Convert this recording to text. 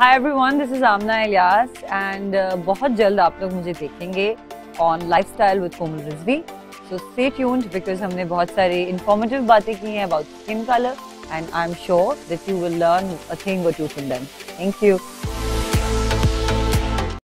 hi everyone this is Amna Ilyas and बहुत जल्द आप लोग मुझे देखेंगे on lifestyle with Komal Rizvi so stay tuned because हमने बहुत सारी इंफॉर्मेटिव बातें की हैं about skin colour and I am sure that you will learn a thing or two from them thank you